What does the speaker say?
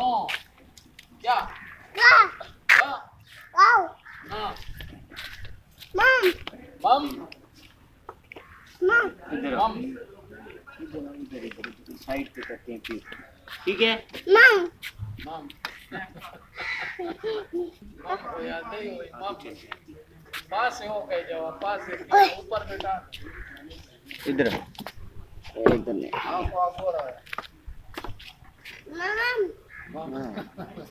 Wow. Mom. Mom. Side पे करते हैं? फिर ठीक है. मम मम नहीं मम पास से हो जाओ पास से ऊपर बेटा इधर इधर नहीं आपको आप हो रहा है Mom. मम हाँ